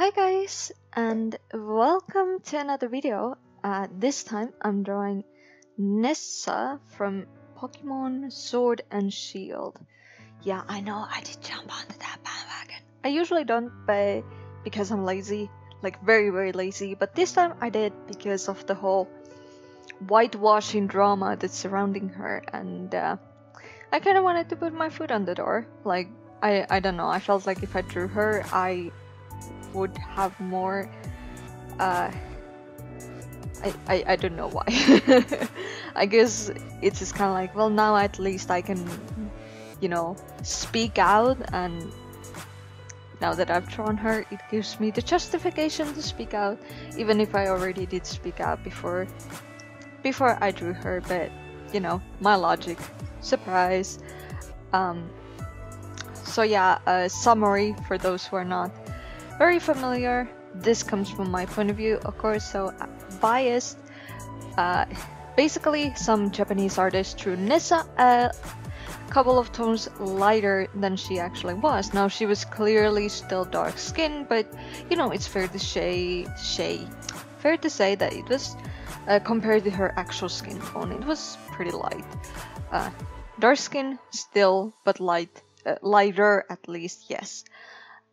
Hi guys, and welcome to another video. Uh, this time I'm drawing Nessa from Pokemon Sword and Shield. Yeah, I know I did jump onto that bandwagon. I usually don't, but because I'm lazy, like very very lazy. But this time I did because of the whole whitewashing drama that's surrounding her, and uh, I kind of wanted to put my foot on the door. Like I I don't know. I felt like if I drew her, I would have more uh I, I, I don't know why. I guess it's just kind of like, well, now at least I can, you know, speak out, and now that I've drawn her, it gives me the justification to speak out, even if I already did speak out before, before I drew her. But you know, my logic, surprise. Um, so yeah, a summary for those who are not very familiar. This comes from my point of view, of course, so uh, biased. Uh, basically, some Japanese artist drew Nessa a couple of tones lighter than she actually was. Now, she was clearly still dark skinned, but you know, it's fair to say, say fair to say that it was uh, compared to her actual skin tone, it was pretty light. Uh, dark skin still, but light, uh, lighter at least, yes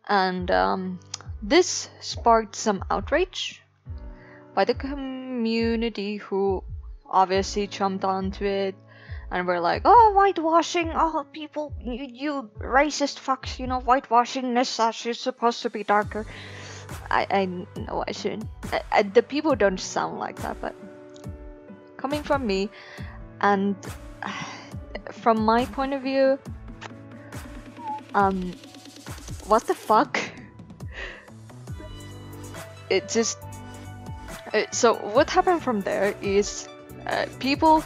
and um, this sparked some outrage by the community who obviously jumped onto it and were like, oh, whitewashing, oh, people, you, you racist fucks, you know, whitewashing this Nessa, she's supposed to be darker. I, I know I shouldn't. I, I, the people don't sound like that, but coming from me, and from my point of view, um, what the fuck? It just. Uh, so, what happened from there is uh, people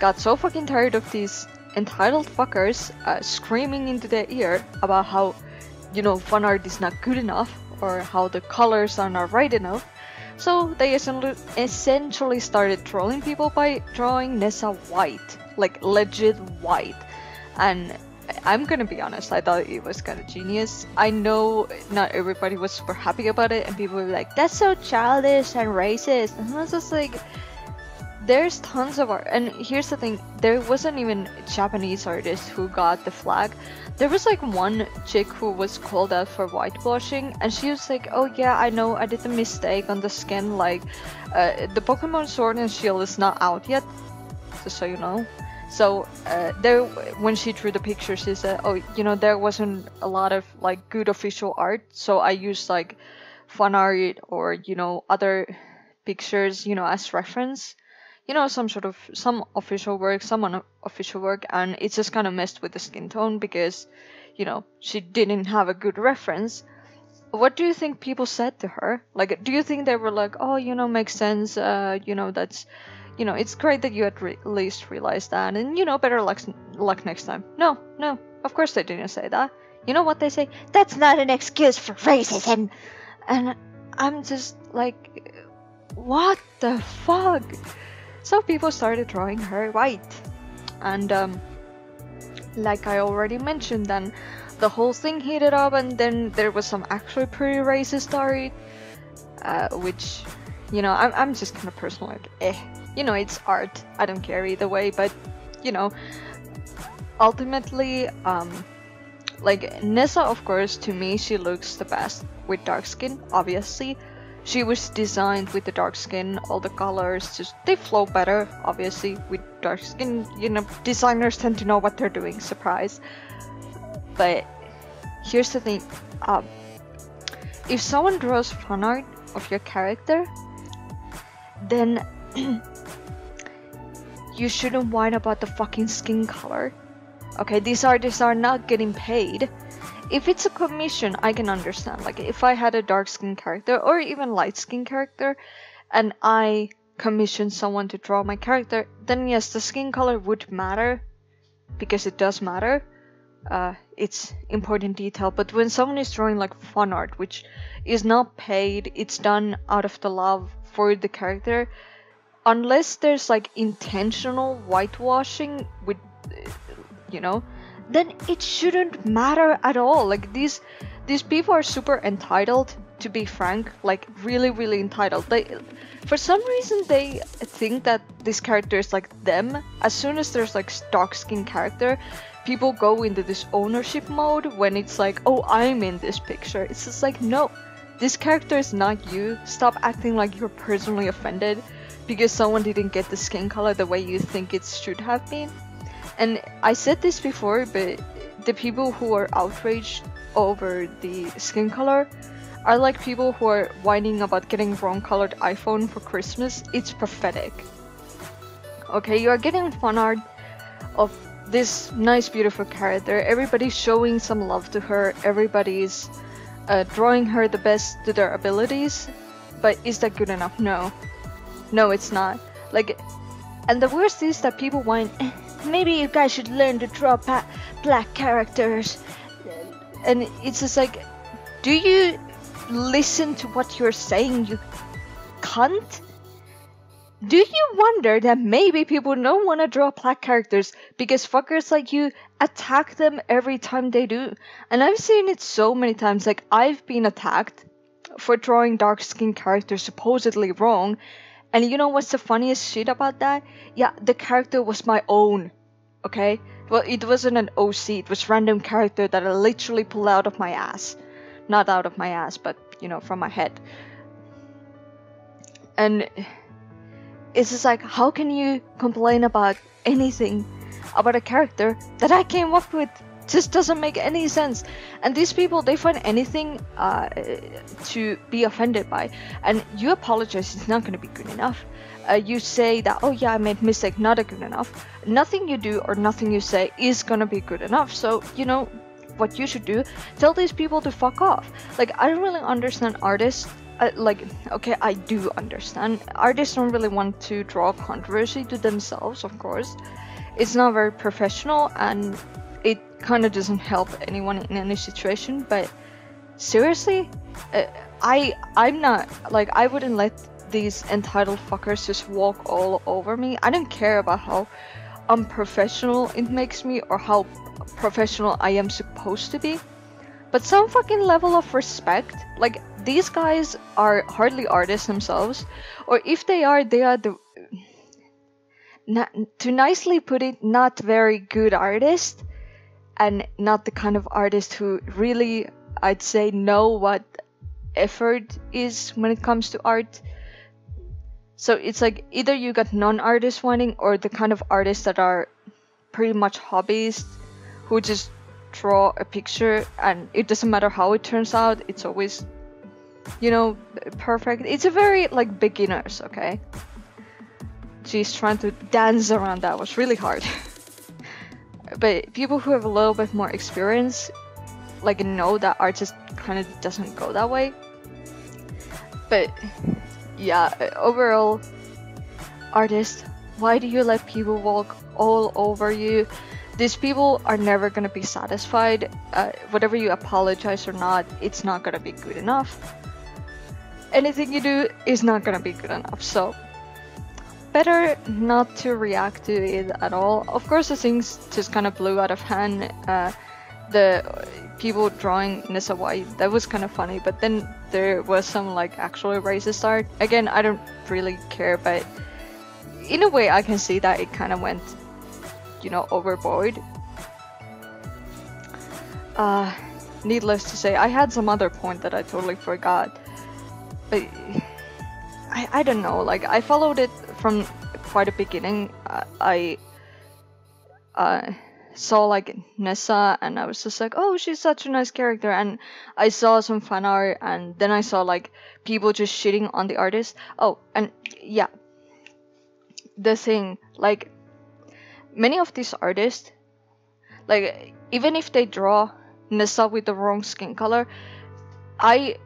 got so fucking tired of these entitled fuckers uh, screaming into their ear about how, you know, fun art is not good enough or how the colors are not right enough. So they essentially started trolling people by drawing Nessa white, like legit white. And I'm gonna be honest, I thought it was kind of genius. I know not everybody was super happy about it, and people were like, that's so childish and racist. And I was just like, there's tons of art. And here's the thing there wasn't even Japanese artists who got the flag. There was like one chick who was called out for whitewashing, and she was like, oh yeah, I know, I did a mistake on the skin. Like, uh, the Pokemon Sword and Shield is not out yet, just so you know. So uh, there, when she drew the picture, she said, "Oh, you know, there wasn't a lot of like good official art, so I used like fun art or you know other pictures, you know, as reference, you know, some sort of some official work, some unofficial work, and it just kind of messed with the skin tone because, you know, she didn't have a good reference." What do you think people said to her? Like, do you think they were like, "Oh, you know, makes sense. Uh, you know, that's." You know, it's great that you at re least realized that, and you know, better luck, luck next time. No, no, of course they didn't say that. You know what they say? That's not an excuse for racism. And I'm just like, what the fuck? So people started drawing her white. And, um, like I already mentioned, then the whole thing heated up, and then there was some actually pretty racist story, uh, which, you know, I'm, I'm just kind of personal, like, eh you know, it's art. I don't care either way, but you know, ultimately, um, like Nessa, of course, to me, she looks the best with dark skin, obviously. She was designed with the dark skin, all the colors just they flow better, obviously, with dark skin. You know, designers tend to know what they're doing, surprise. But here's the thing um, if someone draws fan art of your character, then you shouldn't whine about the fucking skin color. Okay, these artists are not getting paid. If it's a commission, I can understand. Like, if I had a dark skin character or even light skin character, and I commissioned someone to draw my character, then yes, the skin color would matter because it does matter. Uh, it's important detail. But when someone is drawing like fun art, which is not paid, it's done out of the love for the character, unless there's like intentional whitewashing with you know then it shouldn't matter at all like these these people are super entitled to be frank, like really, really entitled. They, for some reason, they think that this character is like them. As soon as there's like dark skin character, people go into this ownership mode when it's like, oh, I'm in this picture. It's just like, no, this character is not you. Stop acting like you're personally offended because someone didn't get the skin color the way you think it should have been. And I said this before, but the people who are outraged over the skin color are like people who are whining about getting wrong colored iPhone for Christmas. It's pathetic. Okay, you are getting fan art of this nice, beautiful character. Everybody's showing some love to her. Everybody's uh, drawing her the best to their abilities. But is that good enough? No. No, it's not. Like, and the worst is that people whine, eh, maybe you guys should learn to draw black characters. And it's just like, do you listen to what you're saying, you cunt? Do you wonder that maybe people don't want to draw black characters because fuckers like you attack them every time they do? And I've seen it so many times, like I've been attacked for drawing dark skinned characters supposedly wrong. And you know what's the funniest shit about that? Yeah, the character was my own. Okay? Well, it wasn't an OC, it was random character that I literally pulled out of my ass. Not out of my ass, but, you know, from my head. And it's just like, how can you complain about anything about a character that I came up with? Just doesn't make any sense. And these people, they find anything uh, to be offended by. And you apologize, it's not going to be good enough. Uh, you say that, oh yeah, I made mistake, not good enough. Nothing you do or nothing you say is going to be good enough. So, you know, what you should do, tell these people to fuck off. Like, I don't really understand artists uh, like okay i do understand artists don't really want to draw controversy to themselves of course it's not very professional and kind of doesn't help anyone in any situation but seriously uh, i i'm not like i wouldn't let these entitled fuckers just walk all over me. I don't care about how unprofessional it makes me or how professional i am supposed to be but some fucking level of respect like these guys are hardly artists themselves, or if they are, they are the not, to nicely put it, not very good artists, and not the kind of artist who really, I'd say, know what effort is when it comes to art. So it's like either you got non-artists wanting, or the kind of artists that are pretty much hobbyists who just draw a picture and it doesn't matter how it turns out, it's always you know, perfect. It's a very like beginners, okay? She's trying to dance around that was really hard. but people who have a little bit more experience, like know that art just kind of doesn't go that way. But yeah, overall, artist, why do you let people walk all over you? These people are never gonna be satisfied. Uh, whatever you apologize or not, it's not gonna be good enough anything you do is not gonna be good enough. So better not to react to it at all. Of course, the things just kind of blew out of hand. Uh, the people drawing Nessa White, that was kind of funny, but then there was some like actual racist art. Again, I don't really care, but in a way, I can see that it kind of went, you know, overboard. Uh, needless to say, I had some other point that I totally forgot. But I, I don't know. Like I followed it from quite a beginning. I, uh, saw like Nessa and I was just like, oh, she's such a nice character. And I saw some fan art and then I saw like people just shitting on the artist. Oh, and yeah, the thing like many of these artists, like even if they draw Nessa with the wrong skin color, I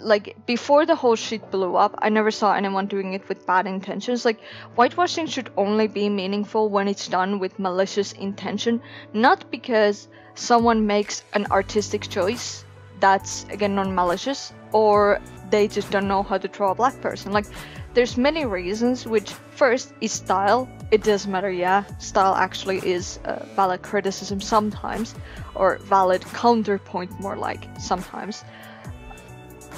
like before the whole shit blew up i never saw anyone doing it with bad intentions. Like whitewashing should only be meaningful when it's done with malicious intention not because someone makes an artistic choice that's again non-malicious or they just don't know how to draw a black person. Like there's many reasons which first is style. It does matter yeah style actually is a valid criticism sometimes or valid counterpoint more like sometimes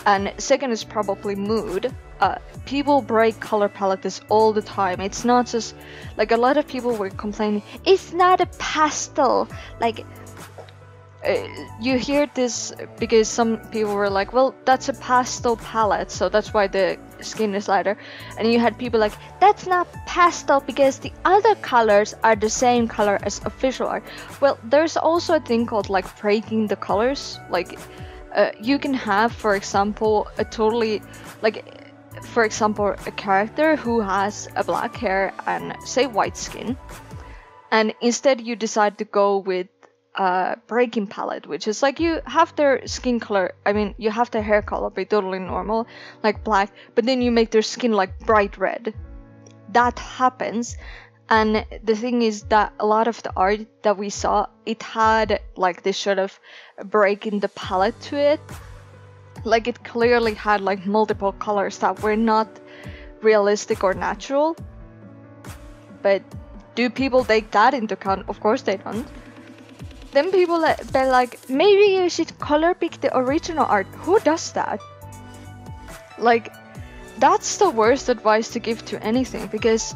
and second is probably mood. Uh, people break color palettes all the time. It's not just like a lot of people were complaining. It's not a pastel. Like uh, you hear this because some people were like, well, that's a pastel palette, so that's why the skin is lighter. And you had people like, that's not pastel because the other colors are the same color as official art. Well, there's also a thing called like breaking the colors. Like, uh, you can have, for example, a totally, like, for example, a character who has a black hair and say white skin. And instead you decide to go with uh, breaking palette, which is like you have their skin color, I mean, you have their hair color be totally normal, like black, but then you make their skin like bright red. That happens. And the thing is that a lot of the art that we saw, it had like this sort of break in the palette to it. Like it clearly had like multiple colors that were not realistic or natural. But do people take that into account? Of course they don't. Then people be like, maybe you should color pick the original art. Who does that? Like, that's the worst advice to give to anything because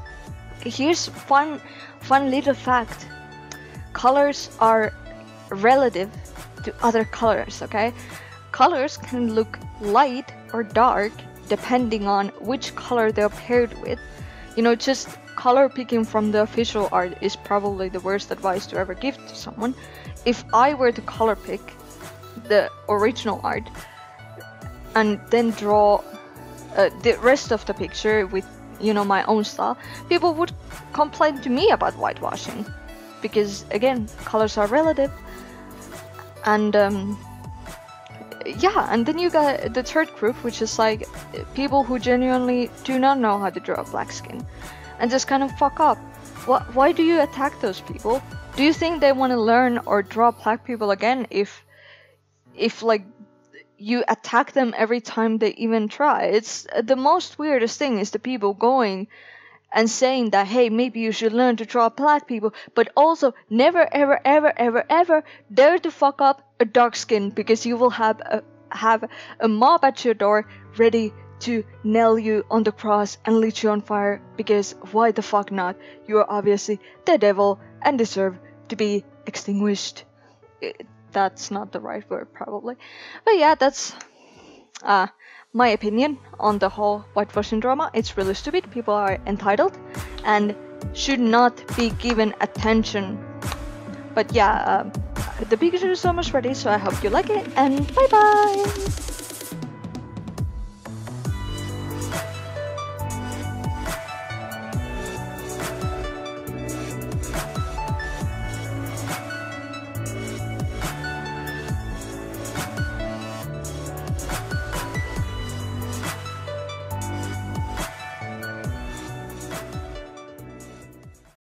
here's fun, fun little fact. Colors are relative to other colors, okay? Colors can look light or dark depending on which color they're paired with. You know, just color picking from the official art is probably the worst advice to ever give to someone. If I were to color pick the original art and then draw uh, the rest of the picture with you know my own style, people would complain to me about whitewashing because again, colors are relative and um, yeah, and then you got the third group, which is like people who genuinely do not know how to draw black skin and just kind of fuck up. What, why do you attack those people? Do you think they want to learn or draw black people again if, if like you attack them every time they even try? It's uh, the most weirdest thing is the people going and saying that hey maybe you should learn to draw black people but also never ever ever ever ever dare to fuck up a dark skin because you will have a have a mob at your door ready to nail you on the cross and light you on fire because why the fuck not? You are obviously the devil and deserve to be extinguished. It, that's not the right word, probably. But yeah, that's uh, my opinion on the whole white whitewashing drama. It's really stupid. People are entitled and should not be given attention. But yeah, uh, the picture is almost ready, so I hope you like it, and bye bye!